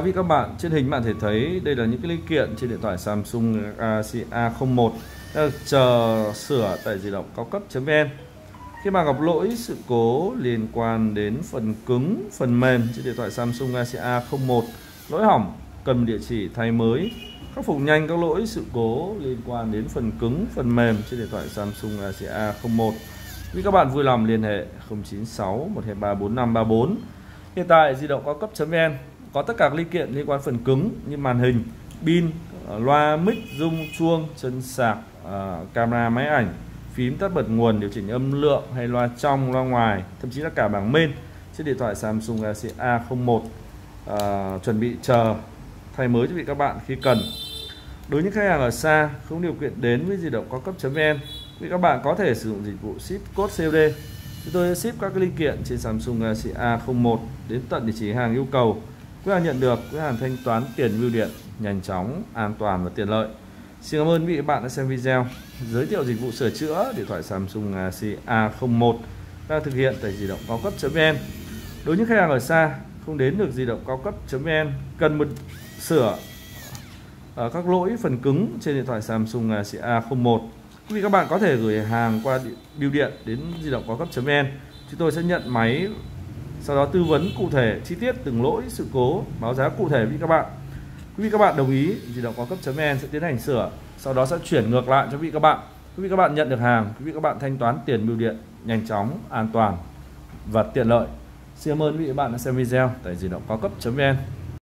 Quý vị các bạn, trên hình bạn thể thấy đây là những cái linh kiện trên điện thoại Samsung Galaxy A01 chờ sửa tại di động cao cấp.vn. Khi mà gặp lỗi sự cố liên quan đến phần cứng, phần mềm trên điện thoại Samsung Galaxy A01 lỗi hỏng cần địa chỉ thay mới khắc phục nhanh các lỗi sự cố liên quan đến phần cứng, phần mềm trên điện thoại Samsung Galaxy A01. Quý các bạn vui lòng liên hệ 096 123 4534. Hiện tại di động cao cấp.vn có tất cả các linh kiện liên quan phần cứng như màn hình, pin, ờ, loa, mic, rung, chuông, chân sạc, uh, camera, máy ảnh, phím tắt bật nguồn, điều chỉnh âm lượng hay loa trong, loa ngoài, thậm chí là cả bảng main chiếc điện thoại Samsung Galaxy A01 uh, ờ, chuẩn bị chờ thay mới cho vị các bạn khi cần. Đối với những khách hàng ở xa không điều kiện đến với di động cao cấp.vn, quý các bạn có thể sử dụng dịch vụ ship code COD. Chúng tôi sẽ ship các linh kiện trên Samsung Galaxy A01 đến tận địa chỉ hàng yêu cầu Quý hàng nhận được, quý hàng thanh toán tiền bưu điện nhanh chóng, an toàn và tiện lợi. Xin cảm ơn quý vị bạn đã xem video giới thiệu dịch vụ sửa chữa điện thoại Samsung Galaxy A01 đang thực hiện tại di động cao cấp.vn. Đối với những khách hàng ở xa không đến được di động cao cấp.vn cần một sửa ở các lỗi phần cứng trên điện thoại Samsung Galaxy A01 quý vị các bạn có thể gửi hàng qua bưu điện đến di động cao cấp.vn chúng tôi sẽ nhận máy sau đó tư vấn cụ thể chi tiết từng lỗi, sự cố, báo giá cụ thể với các bạn. Quý vị các bạn đồng ý di động có cấp.vn sẽ tiến hành sửa, sau đó sẽ chuyển ngược lại cho quý vị các bạn. Quý vị các bạn nhận được hàng, quý vị các bạn thanh toán tiền bưu điện nhanh chóng, an toàn và tiện lợi. Xin cảm ơn quý vị các bạn đã xem video. Tại di động cao cấp.vn